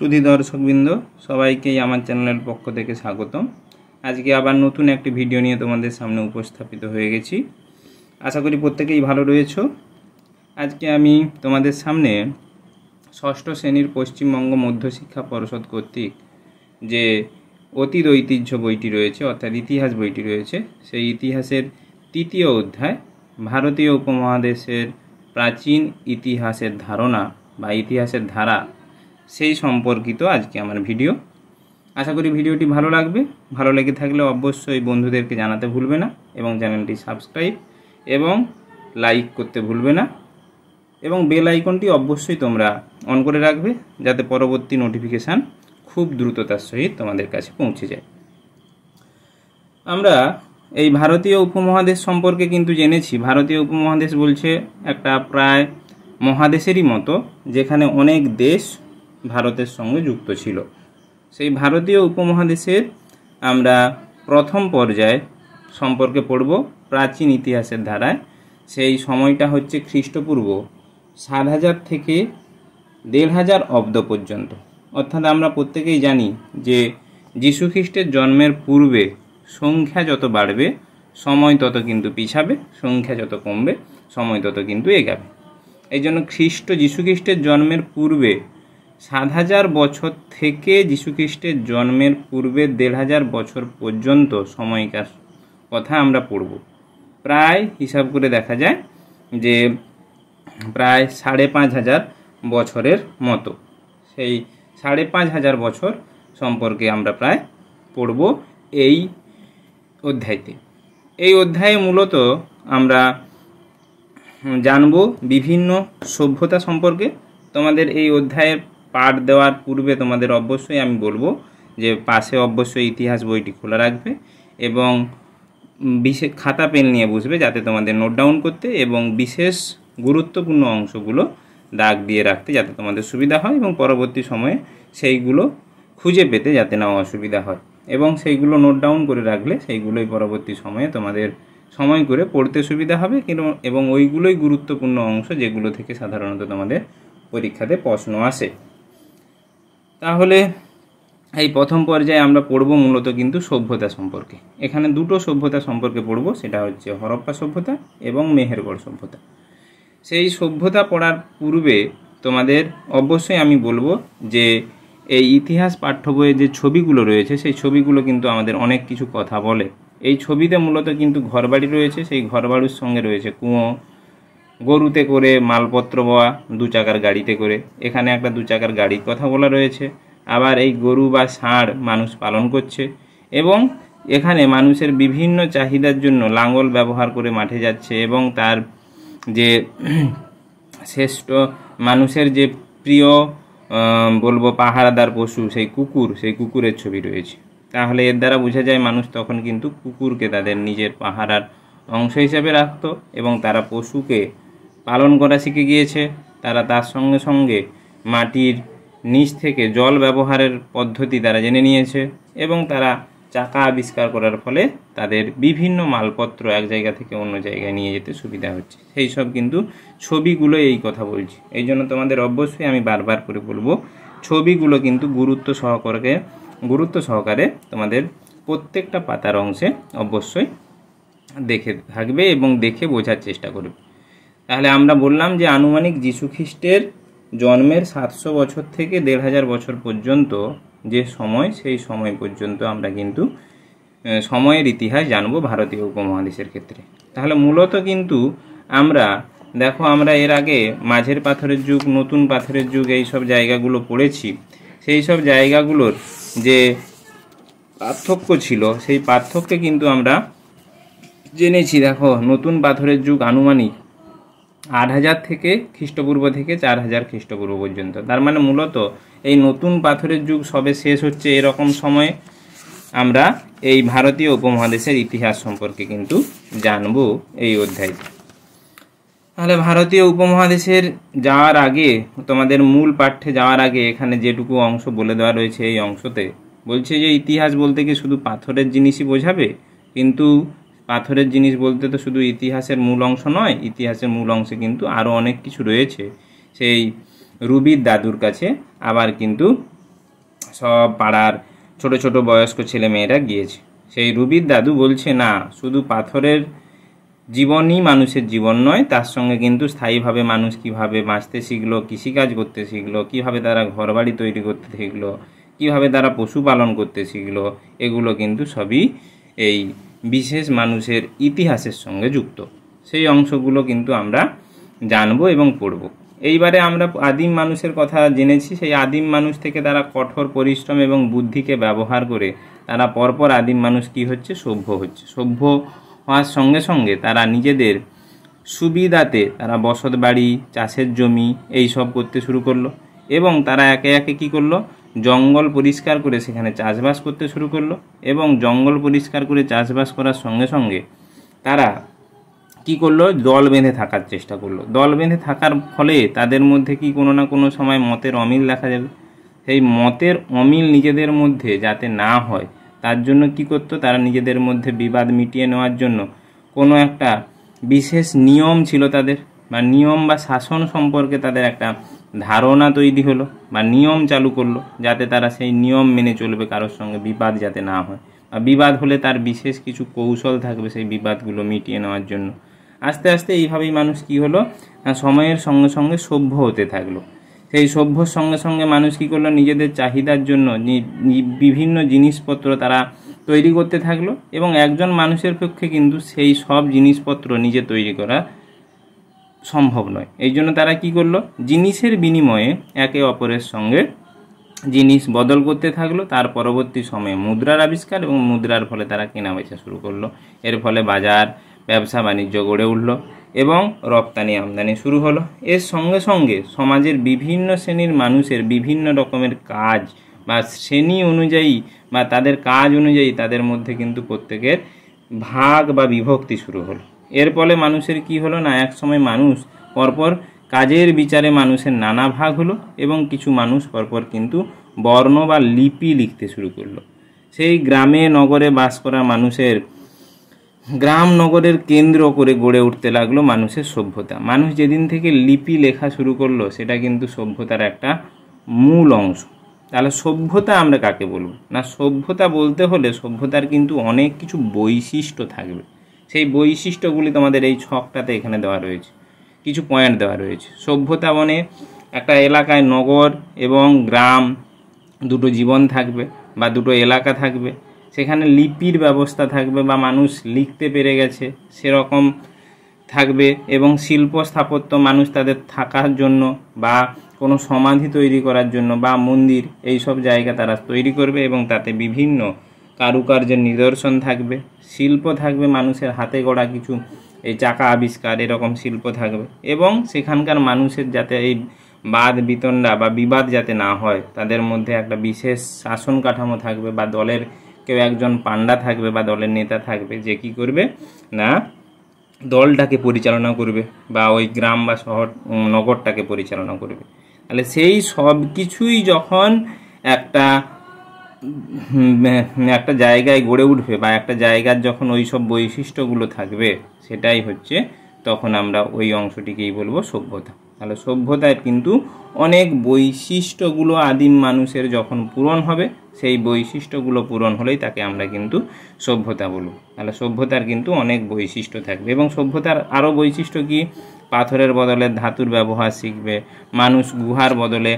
সুধী দর্শকবৃন্দ, সবাইকেই আমার চ্যানেলের পক্ষ থেকে স্বাগতম। আজকে আবার নতুন একটি ভিডিও নিয়ে তোমাদের সামনে উপস্থাপিত হয়ে গেছি। আশা করি প্রত্যেকেই ভালো রয়েছো। আজকে আমি তোমাদের সামনে ষষ্ঠ শ্রেণির পশ্চিমবঙ্গ মধ্যশিক্ষা পরিষদ কর্তৃক যে অতীত ঐতিহ্য বইটি রয়েছে, অর্থাৎ ইতিহাস বইটি রয়েছে, সেই ইতিহাসের তৃতীয় অধ্যায়, ভারতীয় উপমহাদেশের প্রাচীন ইতিহাসের ধারণা বা ইতিহাসের ধারা সেই সম্পর্কিত আজকে আমার ভিডিও। আশা করি ভিডিওটি ভালো লাগবে। ভালো লেগে থাকলে অবশ্যই বন্ধুদেরকে জানাতে ভুলবে না এবং চ্যানেলটি সাবস্ক্রাইব এবং লাইক করতে ভুলবে না। এবং বেল আইকনটি অবশ্যই তোমরা অন করে রাখবে যাতে পরবর্তী নোটিফিকেশান খুব দ্রুততার সহিত তোমাদের কাছে পৌঁছে যায়। আমরা এই ভারতীয় উপমহাদেশ সম্পর্কে কিন্তু জেনেছি। ভারতীয় উপমহাদেশ বলছে একটা প্রায় মহাদেশেরই মতো, যেখানে অনেক দেশ ভারতের সঙ্গে যুক্ত ছিল। সেই ভারতীয় উপমহাদেশের আমরা প্রথম পর্যায়ে সম্পর্কে পড়ব প্রাচীন ইতিহাসের ধারায়। সেই সময়টা হচ্ছে খ্রিস্টপূর্ব সাত হাজার থেকে দেড় হাজার অব্দ পর্যন্ত। অর্থাৎ আমরা প্রত্যেকেই জানি যে যীশুখ্রিস্টের জন্মের পূর্বে সংখ্যা যত বাড়বে, সময় তত কিন্তু পিছাবে, সংখ্যা যত কমবে, সময় তত কিন্তু এগাবে। এই জন্য খ্রিস্ট যীশুখ্রিস্টের জন্মের পূর্বে সাত হাজার বছর থেকে যীশুখ্রিস্টের জন্মের পূর্বে দেড় হাজার বছর পর্যন্ত সময়কার কথা আমরা পড়ব। প্রায় হিসাব করে দেখা যায় যে প্রায় সাড়ে পাঁচ হাজার বছরের মতো। সেই সাড়ে পাঁচ হাজার বছর সম্পর্কে আমরা প্রায় পড়ব এই অধ্যায়তে। এই অধ্যায়ে মূলত আমরা জানব বিভিন্ন সভ্যতা সম্পর্কে। তোমাদের এই অধ্যায়ের পাঠ দেওয়ার পূর্বে তোমাদের অবশ্যই আমি বলব যে পাশে অবশ্যই ইতিহাস বইটি খোলা রাখবে এবং বিশেষ খাতা পেন নিয়ে বসবে যাতে তোমাদের নোট ডাউন করতে এবং বিশেষ গুরুত্বপূর্ণ অংশগুলো দাগ দিয়ে রাখতে যাতে তোমাদের সুবিধা হয় এবং পরবর্তী সময়ে সেইগুলো খুঁজে পেতে যাতে না অসুবিধা হয়। এবং সেইগুলো নোট ডাউন করে রাখলে সেইগুলোই পরবর্তী সময়ে তোমাদের সময় করে পড়তে সুবিধা হবে এবং ওইগুলোই গুরুত্বপূর্ণ অংশ যেগুলো থেকে সাধারণত তোমাদের পরীক্ষাতে প্রশ্ন আসে। তাহলে এই প্রথম পর্যায়ে আমরা পড়ব মূলত কিন্তু সভ্যতা সম্পর্কে। এখানে দুটো সভ্যতা সম্পর্কে পড়ব, সেটা হচ্ছে হরপ্পা সভ্যতা এবং মেহেরগড় সভ্যতা। সেই সভ্যতা পড়ার পূর্বে তোমাদের অবশ্যই আমি বলব যে এই ইতিহাস পাঠ্য বইয়ে যে ছবিগুলো রয়েছে, সেই ছবিগুলো কিন্তু আমাদের অনেক কিছু কথা বলে। এই ছবিতে মূলত কিন্তু ঘরবাড়ি রয়েছে, সেই ঘরবাড়ির সঙ্গে রয়েছে কুঁয়ো গরুতে করে, মালপত্র বওয়া দু চাকার গাড়িতে করে। এখানে একটা দু চাকার গাড়ির কথা বলা রয়েছে। আবার এই গরু বা ষাঁড় মানুষ পালন করছে এবং এখানে মানুষের বিভিন্ন চাহিদার জন্য লাঙ্গল ব্যবহার করে মাঠে যাচ্ছে এবং তার যে শ্রেষ্ঠ মানুষের যে প্রিয় বলব পাহারাদার পশু, সেই কুকুর, সেই কুকুরের ছবি রয়েছে। তাহলে এর দ্বারা বোঝা যায় মানুষ তখন কিন্তু কুকুরকে তাদের নিজের পাহারার অংশ হিসেবে রাখত এবং তারা পশুকে পালন করা শিখে গিয়েছে, তারা তার সঙ্গে সঙ্গে মাটির নিচ থেকে জল ব্যবহারের পদ্ধতি তারা জেনে নিয়েছে এবং তারা চাকা আবিষ্কার করার ফলে তাদের বিভিন্ন মালপত্র এক জায়গা থেকে অন্য জায়গায় নিয়ে যেতে সুবিধা হচ্ছে। সেই সব কিন্তু ছবিগুলো এই কথা বলছি। এই জন্য তোমাদের অবশ্যই আমি বারবার করে বলব, ছবিগুলো কিন্তু গুরুত্ব সহকারে গুরুত্ব সহকারে তোমাদের প্রত্যেকটা পাতার অংশে অবশ্যই দেখে থাকবে এবং দেখে বোঝার চেষ্টা করবে। তাহলে আমরা বললাম যে আনুমানিক যীশুখ্রিস্টের জন্মের সাতশো বছর থেকে দেড় হাজার বছর পর্যন্ত যে সময়, সেই সময় পর্যন্ত আমরা কিন্তু সময়ের ইতিহাস জানব ভারতীয় উপমহাদেশের ক্ষেত্রে। তাহলে মূলত কিন্তু আমরা, দেখো আমরা এর আগে মাঝের পাথরের যুগ, নতুন পাথরের যুগ এই সব জায়গাগুলো পড়েছি। সেই সব জায়গাগুলোর যে পার্থক্য ছিল, সেই পার্থক্যে কিন্তু আমরা জেনেছি, দেখো নতুন পাথরের যুগ আনুমানিক আট হাজার থেকে খ্রিস্টপূর্ব থেকে চার হাজার খ্রিস্টপূর্ব পর্যন্ত। তার মানে মূলত এই নতুন পাথরের যুগ সবে শেষ হচ্ছে এরকম সময়ে। আমরা এই ভারতীয় উপমহাদেশের ইতিহাস সম্পর্কে কিন্তু জানব এই অধ্যায়। তাহলে ভারতীয় উপমহাদেশের যাওয়ার আগে, তোমাদের মূল পাঠ্যে যাওয়ার আগে এখানে যেটুকু অংশ বলে দেওয়া রয়েছে এই অংশতে, বলছে যে ইতিহাস বলতে কি শুধু পাথরের জিনিসই বোঝাবে? কিন্তু পাথরের জিনিস বলতে তো শুধু ইতিহাসের মূল অংশ নয়, ইতিহাসের মূল অংশে কিন্তু আরও অনেক কিছু রয়েছে। সেই রুবির দাদুর কাছে আবার কিন্তু সব পাড়ার ছোট ছোট বয়স্ক ছেলে মেয়েরা গিয়েছে। সেই রুবির দাদু বলছে, না, শুধু পাথরের জীবনই মানুষের জীবন নয়, তার সঙ্গে কিন্তু স্থায়ীভাবে মানুষ কীভাবে বাঁচতে শিখলো, কৃষিকাজ করতে শিখলো, কীভাবে তারা ঘরবাড়ি তৈরি করতে শিখলো, কীভাবে তারা পশুপালন করতে শিখলো, এগুলো কিন্তু সবই এই বিশেষ মানুষের ইতিহাসের সঙ্গে যুক্ত। সেই অংশগুলো কিন্তু আমরা জানব এবং পড়ব। এইবারে আমরা আদিম মানুষের কথা জেনেছি, সেই আদিম মানুষ থেকে তারা কঠোর পরিশ্রম এবং বুদ্ধিকে ব্যবহার করে তারা পরপর আদিম মানুষ কি হচ্ছে? সভ্য হচ্ছে। সভ্য হওয়ার সঙ্গে সঙ্গে তারা নিজেদের সুবিধাতে তারা বসত বাড়ি চাষের জমি এই সব করতে শুরু করল এবং তারা একে একে কি করল? জঙ্গল পরিষ্কার করে সেখানে চাষবাস করতে শুরু করল এবং জঙ্গল পরিষ্কার করে চাষবাস করার সঙ্গে সঙ্গে তারা কি করল? দল বেঁধে থাকার চেষ্টা করল। দল বেঁধে থাকার ফলে তাদের মধ্যে কি কোনো না কোনো সময় মতের অমিল দেখা যাবে? সেই মতের অমিল নিজেদের মধ্যে যাতে না হয়, তার জন্য কি করতো? তারা নিজেদের মধ্যে বিবাদ মিটিয়ে নেওয়ার জন্য কোনো একটা বিশেষ নিয়ম ছিল তাদের, বা নিয়ম বা শাসন সম্পর্কে তাদের একটা ধারণা তৈরি হলো বা নিয়ম চালু করল যাতে তারা সেই নিয়ম মেনে চলবে কারোর সঙ্গে বিবাদ যাতে না হয়। বা বিবাদ হলে তার বিশেষ কিছু কৌশল থাকবে সেই বিবাদগুলো মিটিয়ে নেওয়ার জন্য। আস্তে আস্তে এইভাবেই মানুষ কি হলো সময়ের সঙ্গে সঙ্গে সভ্য হতে থাকল। সেই সভ্যর সঙ্গে সঙ্গে মানুষ কী করল, নিজেদের চাহিদার জন্য বিভিন্ন জিনিসপত্র তারা তৈরি করতে থাকল এবং একজন মানুষের পক্ষে কিন্তু সেই সব জিনিসপত্র নিজে তৈরি করা সম্ভব নয়। এই জন্য তারা কি করল? জিনিসের বিনিময়ে একে অপরের সঙ্গে জিনিস বদল করতে থাকল। তার পরবর্তী সময়ে মুদ্রার আবিষ্কার এবং মুদ্রার ফলে তারা কেনা বেচা শুরু করল। এর ফলে বাজার, ব্যবসা, বাণিজ্য গড়ে উঠল এবং রপ্তানি আমদানি শুরু হলো। এর সঙ্গে সঙ্গে সমাজের বিভিন্ন শ্রেণির মানুষের বিভিন্ন রকমের কাজ বা শ্রেণি অনুযায়ী বা তাদের কাজ অনুযায়ী তাদের মধ্যে কিন্তু প্রত্যেকের ভাগ বা বিভক্তি শুরু হলো। এর ফলে মানুষের কি হলো না, এক সময় মানুষ পরপর কাজের বিচারে মানুষের নানা ভাগ হলো এবং কিছু মানুষ পরপর কিন্তু বর্ণ বা লিপি লিখতে শুরু করল। সেই গ্রামে নগরে বাস করা মানুষের, গ্রাম নগরের কেন্দ্র করে গড়ে উঠতে লাগল মানুষের সভ্যতা। মানুষ যেদিন থেকে লিপি লেখা শুরু করল, সেটা কিন্তু সভ্যতার একটা মূল অংশ। তাহলে সভ্যতা আমরা কাকে বলব? না, সভ্যতা বলতে হলে সভ্যতার কিন্তু অনেক কিছু বৈশিষ্ট্য থাকবে। সেই বৈশিষ্ট্যগুলি তোমাদের এই ছকটাতে এখানে দেওয়া রয়েছে। কিছু পয়েন্ট দেওয়া রয়েছে। সভ্যতা মানে একটা এলাকায় নগর এবং গ্রাম দুটো জীবন থাকবে বা দুটো এলাকা থাকবে। সেখানে লিপির ব্যবস্থা থাকবে বা মানুষ লিখতে পেরে গেছে, সেরকম থাকবে এবং শিল্প স্থাপত্য মানুষ তাদের থাকার জন্য বা কোনো সমাধি তৈরি করার জন্য বা মন্দির এই সব জায়গা তারা তৈরি করবে এবং তাতে বিভিন্ন কারুকার্যের নিদর্শন থাকবে, শিল্প থাকবে, মানুষের হাতে গড়া কিছু, এই চাকা আবিষ্কার, এরকম শিল্প থাকবে। এবং সেখানকার মানুষের যাতে এই বাদ বিতণ্ডা বা বিবাদ যাতে না হয়, তাদের মধ্যে একটা বিশেষ শাসন কাঠামো থাকবে বা দলের কেউ একজন পান্ডা থাকবে বা দলের নেতা থাকবে, যে কি করবে? না, দলটাকে পরিচালনা করবে বা ওই গ্রাম বা শহর নগরটাকে পরিচালনা করবে। তাহলে সেই সব কিছুই যখন একটা একটা জায়গায় গড়ে উঠবে বা একটা জায়গার যখন ওই সব বৈশিষ্ট্যগুলো থাকবে, সেটাই হচ্ছে তখন আমরা ওই অংশটিকেই বলব সভ্যতা। তাহলে সভ্যতার কিন্তু অনেক বৈশিষ্ট্যগুলো আদিম মানুষের যখন পূরণ হবে, সেই বৈশিষ্ট্যগুলো পূরণ হলেই তাকে আমরা কিন্তু সভ্যতা বলব। তাহলে সভ্যতার কিন্তু অনেক বৈশিষ্ট্য থাকবে এবং সভ্যতার আরও বৈশিষ্ট্য কি? পাথরের বদলে ধাতুর ব্যবহার শিখবে, মানুষ গুহার বদলে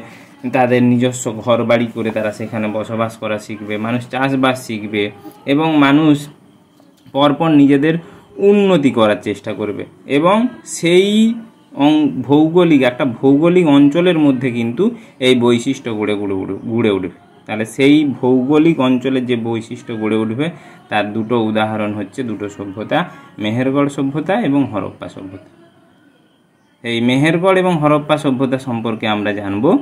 তাদের নিজস্ব ঘর বাড়ি করে তারা সেখানে বসবাস করা শিখবে, মানুষ চাষবাস শিখবে এবং মানুষ পরপর নিজেদের উন্নতি করার চেষ্টা করবে। এবং সেই ভৌগোলিক, একটা ভৌগোলিক অঞ্চলের মধ্যে কিন্তু এই বৈশিষ্ট্য গড়ে গড়ে গড়ে উঠবে। তাহলে সেই ভৌগোলিক অঞ্চলের যে বৈশিষ্ট্য গড়ে উঠবে, তার দুটো উদাহরণ হচ্ছে দুটো সভ্যতা, মেহেরগড় সভ্যতা এবং হরপ্পা সভ্যতা। এই মেহেরগড় এবং হরপ্পা সভ্যতা সম্পর্কে আমরা জানব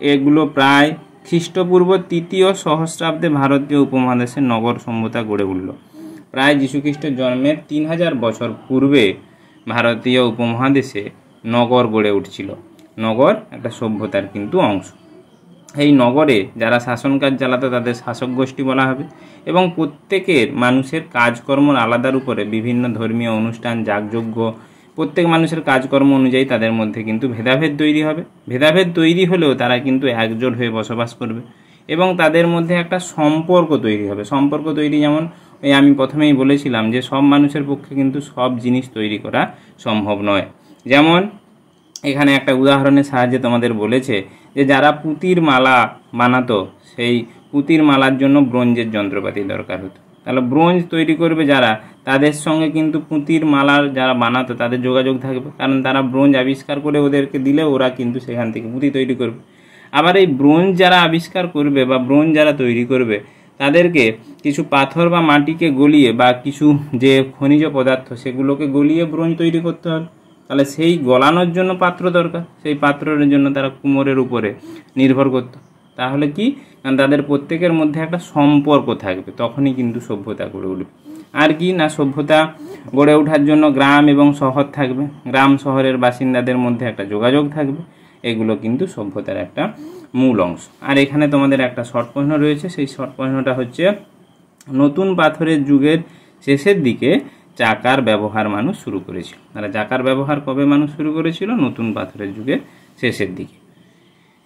এগুলো প্রায় খ্রিস্টপূর্ব তৃতীয় সহস্রাব্দে ভারতীয় উপমহাদেশের নগর সভ্যতা গড়ে উঠল। প্রায় যীশুখ্রিস্টের জন্মের তিন হাজার বছর পূর্বে ভারতীয় উপমহাদেশে নগর গড়ে উঠছিল। নগর একটা সভ্যতার কিন্তু অংশ। এই নগরে যারা শাসন কাজ চালাতো তাদের শাসক গোষ্ঠী বলা হবে এবং প্রত্যেকের মানুষের কাজকর্মর আলাদার উপরে বিভিন্ন ধর্মীয় অনুষ্ঠান, যাগযজ্ঞ প্রত্যেক মানুষের কাজকর্ম অনুযায়ী তাদের মধ্যে কিন্তু ভেদাভেদ তৈরি হবে। ভেদাভেদ তৈরি হলেও তারা কিন্তু একজোট হয়ে বসবাস করবে এবং তাদের মধ্যে একটা সম্পর্ক তৈরি হবে। সম্পর্ক তৈরি যেমন ওই আমি প্রথমেই বলেছিলাম যে সব মানুষের পক্ষে কিন্তু সব জিনিস তৈরি করা সম্ভব নয়। যেমন, এখানে একটা উদাহরণের সাহায্যে তোমাদের বলেছে যে যারা পুঁতির মালা বানাতো, সেই পুঁতির মালার জন্য ব্রোঞ্জের যন্ত্রপাতি দরকার হতো। তাহলে ব্রোঞ্জ তৈরি করবে যারা, তাদের সঙ্গে কিন্তু পুঁতির মালার যারা বানাতো, তাদের যোগাযোগ থাকবে। কারণ তারা ব্রোঞ্জ আবিষ্কার করে ওদেরকে দিলে ওরা কিন্তু সেখান থেকে পুঁতি তৈরি করবে। আবার এই ব্রোঞ্জ যারা আবিষ্কার করবে বা ব্রোঞ্জ যারা তৈরি করবে, তাদেরকে কিছু পাথর বা মাটিকে গলিয়ে বা কিছু যে খনিজ পদার্থ, সেগুলোকে গলিয়ে ব্রোঞ্জ তৈরি করতে হবে। তাহলে সেই গলানোর জন্য পাত্র দরকার, সেই পাত্রের জন্য তারা কুমোরের উপরে নির্ভর করত। তাহলে কি? তাদের প্রত্যেকের মধ্যে একটা সম্পর্ক থাকবে, তখনই কিন্তু সভ্যতা গড়ে উঠবে। আর কি না, সভ্যতা গড়ে ওঠার জন্য গ্রাম এবং শহর থাকবে, গ্রাম শহরের বাসিন্দাদের মধ্যে একটা যোগাযোগ থাকবে, এগুলো কিন্তু সভ্যতার একটা মূল অংশ। আর এখানে তোমাদের একটা শর্ট প্রশ্ন রয়েছে, সেই শর্ট প্রশ্নটা হচ্ছে, নতুন পাথরের যুগের শেষের দিকে চাকার ব্যবহার মানুষ শুরু করেছিল। তারা চাকার ব্যবহার কবে মানুষ শুরু করেছিল? নতুন পাথরের যুগের শেষের দিকে।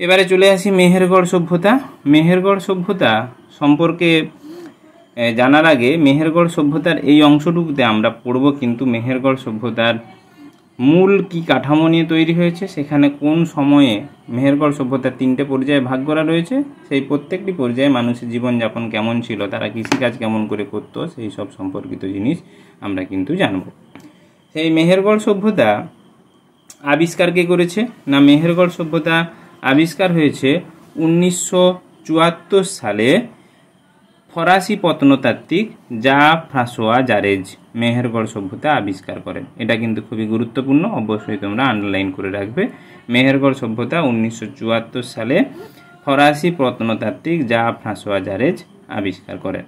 এবারে চলে আসি মেহেরগড় সভ্যতা। মেহেরগড় সভ্যতা সম্পর্কে জানার আগে মেহেরগড় সভ্যতার এই অংশটুকুতে আমরা পড়ব কিন্তু মেহেরগড় সভ্যতার মূল কি কাঠামো নিয়ে তৈরি হয়েছে, সেখানে কোন সময়ে মেহেরগড় সভ্যতার তিনটে পর্যায়ে ভাগ করা রয়েছে, সেই প্রত্যেকটি পর্যায়ে মানুষের জীবনযাপন কেমন ছিল, তারা কৃষিকাজ কেমন করে করতো, সেই সব সম্পর্কিত জিনিস আমরা কিন্তু জানব। সেই মেহেরগড় সভ্যতা আবিষ্কার কে করেছে, না মেহেরগড় সভ্যতা আবিষ্কার হয়েছে উনিশশো চুয়াত্তর সালে ফরাসি প্রত্নতাত্ত্বিক যা ফ্রাসোয়া জারেজ মেহেরগড় সভ্যতা আবিষ্কার করেন। এটা কিন্তু খুবই গুরুত্বপূর্ণ, অবশ্যই তোমরা আন্ডারলাইন করে রাখবে। মেহেরগড় সভ্যতা উনিশশো চুয়াত্তর সালে ফরাসি প্রত্নতাত্ত্বিক যা ফ্রাসোয়া জারেজ আবিষ্কার করেন।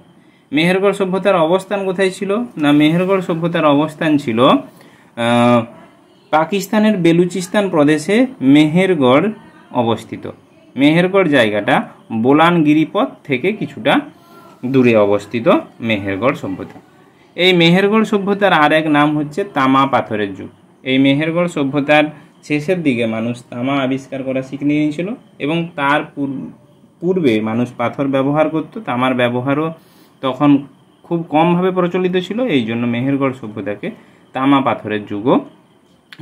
মেহেরগড় সভ্যতার অবস্থান কোথায় ছিল? না, মেহেরগড় সভ্যতার অবস্থান ছিল পাকিস্তানের বেলুচিস্তান প্রদেশে মেহেরগড় অবস্থিত। মেহেরগড় জায়গাটা বোলান গিরিপথ থেকে কিছুটা দূরে অবস্থিত মেহেরগড় সভ্যতা। এই মেহেরগড় সভ্যতার আর এক নাম হচ্ছে তামা পাথরের যুগ। এই মেহেরগড় সভ্যতার শেষের দিকে মানুষ তামা আবিষ্কার করা শিখে নিয়েছিল এবং তার পূর্বে মানুষ পাথর ব্যবহার করত। তামার ব্যবহারও তখন খুব কমভাবে প্রচলিত ছিল, এই জন্য মেহেরগড় সভ্যতাকে তামা পাথরের যুগও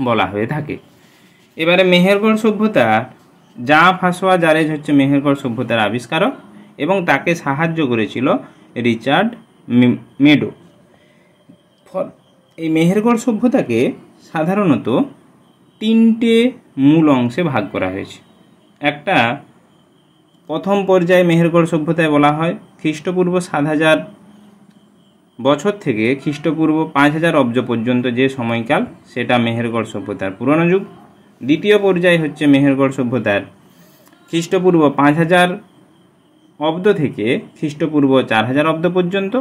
বলা হয়ে থাকে। এবারে মেহেরগড় সভ্যতা যা ফাঁসোয়া জারেজ হচ্ছে মেহেরগড় সভ্যতার আবিষ্কারক এবং তাকে সাহায্য করেছিল রিচার্ড মেডো। এই মেহেরগড় সভ্যতাকে সাধারণত তিনটে মূল অংশে ভাগ করা হয়েছে। একটা প্রথম পর্যায়ে মেহেরগড় সভ্যতায় বলা হয়, খ্রিস্টপূর্ব সাত হাজার বছর থেকে খ্রিস্টপূর্ব পাঁচ হাজার অব্জ পর্যন্ত যে সময়কাল, সেটা মেহেরগড় সভ্যতার পুরনো যুগ। দ্বিতীয় পর্যায় হচ্ছে মেহেরগড় সভ্যতার খ্রিস্টপূর্ব পাঁচ হাজার অব্দ থেকে খ্রিস্টপূর্ব চার হাজার অব্দ পর্যন্ত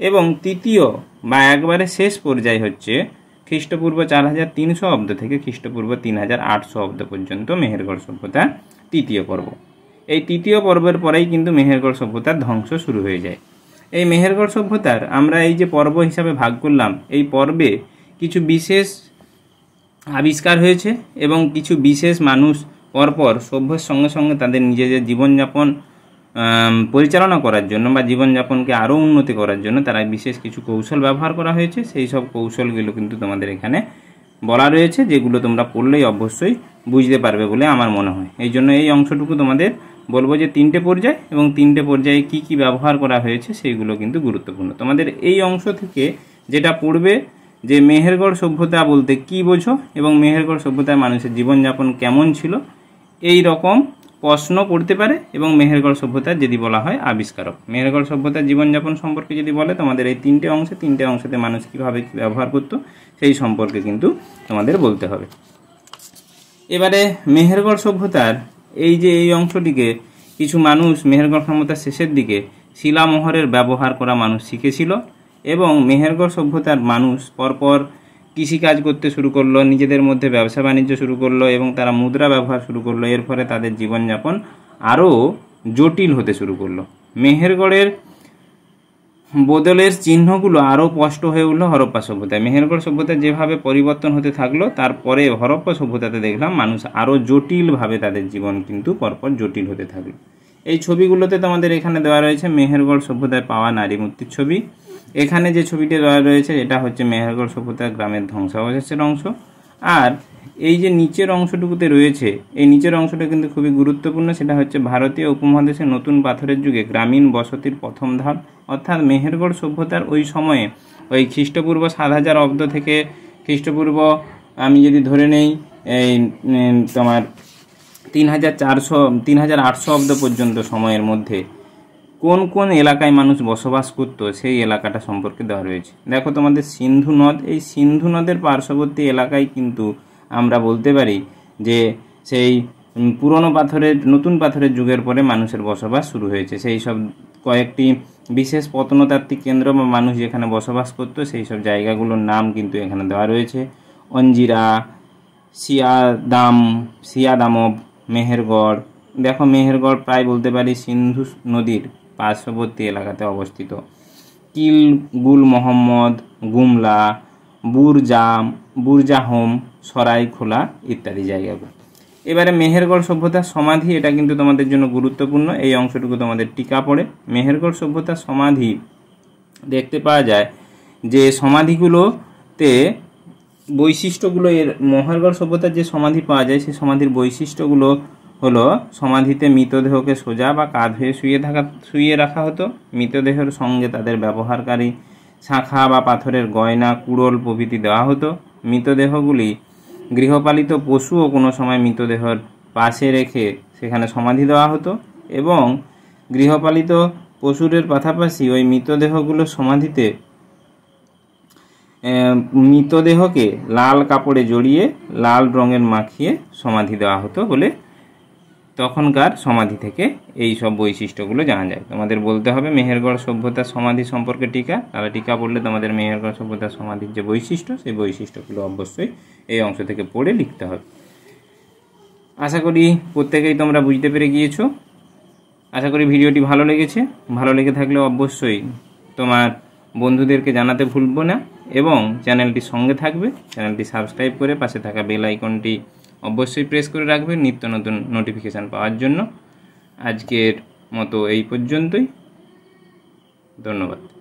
এবং তৃতীয় বা একবারে শেষ পর্যায় হচ্ছে খ্রিস্টপূর্ব চার হাজার তিনশো অব্দ থেকে খ্রিস্টপূর্ব তিন হাজার আটশো অব্দ পর্যন্ত মেহেরগড় সভ্যতা তৃতীয় পর্ব। এই তৃতীয় পর্বের পরেই কিন্তু মেহেরগড় সভ্যতার ধ্বংস শুরু হয়ে যায়। এই মেহেরগড় সভ্যতার আমরা এই যে পর্ব হিসাবে ভাগ করলাম, এই পর্বে কিছু বিশেষ আবিষ্কার হয়েছে এবং কিছু বিশেষ মানুষ পরপর সভ্যের সঙ্গে সঙ্গে তাদের নিজেদের জীবনযাপন পরিচালনা করার জন্য বা জীবনযাপনকে আরও উন্নতি করার জন্য তারা বিশেষ কিছু কৌশল ব্যবহার করা হয়েছে। সেই সব কৌশলগুলো কিন্তু তোমাদের এখানে বলা রয়েছে, যেগুলো তোমরা পড়লেই অবশ্যই বুঝতে পারবে বলে আমার মনে হয়। এই জন্য এই অংশটুকু তোমাদের বলব যে তিনটে পর্যায় এবং তিনটে পর্যায়ে কি কি ব্যবহার করা হয়েছে, সেইগুলো কিন্তু গুরুত্বপূর্ণ। তোমাদের এই অংশ থেকে যেটা পড়বে যে মেহেরগড় সভ্যতা বলতে কি বোঝো এবং মেহেরগড় সভ্যতায় মানুষের জীবনযাপন কেমন ছিল, এই রকম প্রশ্ন পড়তে পারে এবং মেহেরগড় সভ্যতার যদি বলা হয় আবিষ্কারক। মেহেরগড় সভ্যতার জীবনযাপন সম্পর্কে যদি বলে, তোমাদের এই তিনটে অংশে, তিনটে অংশতে মানুষ কীভাবে কী ব্যবহার করত, সেই সম্পর্কে কিন্তু তোমাদের বলতে হবে। এবারে মেহেরগড় সভ্যতার এই যে এই অংশটিকে কিছু মানুষ মেহেরগড় সভ্যতার শেষের দিকে শিলামোহরের ব্যবহার করা মানুষ শিখেছিল। এবং মেহেরগড় সভ্যতার মানুষ পরপর কৃষিকাজ করতে শুরু করল, নিজেদের মধ্যে ব্যবসা বাণিজ্য শুরু করল এবং তারা মুদ্রা ব্যবহার শুরু করল। এর ফলে তাদের জীবনযাপন আরও জটিল হতে শুরু করল। মেহেরগড়ের বদলের চিহ্নগুলো আরও স্পষ্ট হয়ে উঠল হরপ্পা সভ্যতায়। মেহেরগড় সভ্যতা যেভাবে পরিবর্তন হতে থাকল, তারপরে হরপ্পা সভ্যতাতে দেখলাম মানুষ আরও জটিলভাবে তাদের জীবন কিন্তু পরপর জটিল হতে থাকল। এই ছবিগুলোতে তোমাদের এখানে দেওয়া রয়েছে মেহেরগড় সভ্যতায় পাওয়া নারী মূর্তির ছবি। এখানে যে ছবিটি রয়েছে, এটা হচ্ছে মেহেরগড় সভ্যতার গ্রামের ধ্বংসাবশেষের অংশ। আর এই যে নিচের অংশটুকুতে রয়েছে, এই নিচের অংশটা কিন্তু খুবই গুরুত্বপূর্ণ। সেটা হচ্ছে ভারতীয় উপমহাদেশের নতুন পাথরের যুগে গ্রামীণ বসতির প্রথম ধাপ। অর্থাৎ মেহেরগড় সভ্যতার ওই সময়ে ওই খ্রিস্টপূর্ব সাত হাজার অব্দ থেকে খ্রিস্টপূর্ব, আমি যদি ধরে নেই, এই তোমার তিন হাজার চারশো, তিন হাজার আটশো অব্দ পর্যন্ত সময়ের মধ্যে কোন কোন এলাকায় মানুষ বসবাস করত, সেই এলাকাটা সম্পর্কে দেওয়া রয়েছে। দেখো তোমাদের সিন্ধু নদ, এই সিন্ধু নদের পার্শ্ববর্তী এলাকায় কিন্তু আমরা বলতে পারি যে সেই পুরনো পাথরের, নতুন পাথরের যুগের পরে মানুষের বসবাস শুরু হয়েছে। সেই সব কয়েকটি বিশেষ প্রত্নতাত্ত্বিক কেন্দ্র বা মানুষ যেখানে বসবাস করতো, সেই সব জায়গাগুলোর নাম কিন্তু এখানে দেওয়া রয়েছে। অঞ্জিরা, সিয়াদাম, সিয়াদামব, মেহেরগড়। দেখো মেহেরগড় প্রায় বলতে পারি সিন্ধু নদীর পার্শ্ববর্তী এলাকাতে অবস্থিত। কিল, গুল মোহাম্মদ, গুমলা, বুরজাম, বুরজাহোম সরাইখোলা ইত্যাদি জায়গাগুলো। এবারে মেহেরগড় সভ্যতার সমাধি, এটা কিন্তু তোমাদের জন্য গুরুত্বপূর্ণ। এই অংশটুকু তোমাদের টিকা পড়ে। মেহেরগড় সভ্যতার সমাধি দেখতে পাওয়া যায় যে সমাধিগুলোতে বৈশিষ্ট্যগুলো এর মহারগড় সভ্যতার যে সমাধি পাওয়া যায় সেই সমাধির বৈশিষ্ট্যগুলো হলো সমাধিতে মৃতদেহকে সোজা বা কাঁধ হয়ে শুয়ে থাকা, শুয়ে রাখা হতো। মৃতদেহের সঙ্গে তাদের ব্যবহারকারী শাখা বা পাথরের গয়না, কুড়োল প্রভৃতি দেওয়া হতো। মৃতদেহগুলি গৃহপালিত পশুও কোনো সময় মৃতদেহর পাশে রেখে সেখানে সমাধি দেওয়া হতো এবং গৃহপালিত পশুরের পাশাপাশি ওই মৃতদেহগুলো সমাধিতে মৃতদেহকে লাল কাপড়ে জড়িয়ে লাল রঙের মাখিয়ে সমাধি দেওয়া হতো বলে তখনকার সমাধি থেকে এই সব বৈশিষ্ট্যগুলো জানা যায়। তোমাদের বলতে হবে মেহেরগড় সভ্যতার সমাধি সম্পর্কে টিকা। তাহলে টিকা পড়লে তোমাদের মেহেরগড় সভ্যতার সমাধির যে বৈশিষ্ট্য, সেই বৈশিষ্ট্যগুলো অবশ্যই এই অংশ থেকে পড়ে লিখতে হবে। আশা করি প্রত্যেকেই তোমরা বুঝতে পেরে গিয়েছো। আশা করি ভিডিওটি ভালো লেগেছে। ভালো লেগে থাকলে অবশ্যই তোমার বন্ধুদেরকে জানাতে ভুলবো না এবং চ্যানেলটি সঙ্গে থাকবে। চ্যানেলটি সাবস্ক্রাইব করে পাশে থাকা বেল আইকনটি অবশ্যই প্রেস করে রাখবেন নিত্য নতুন নোটিফিকেশান পাওয়ার জন্য। আজকের মতো এই পর্যন্তই। ধন্যবাদ।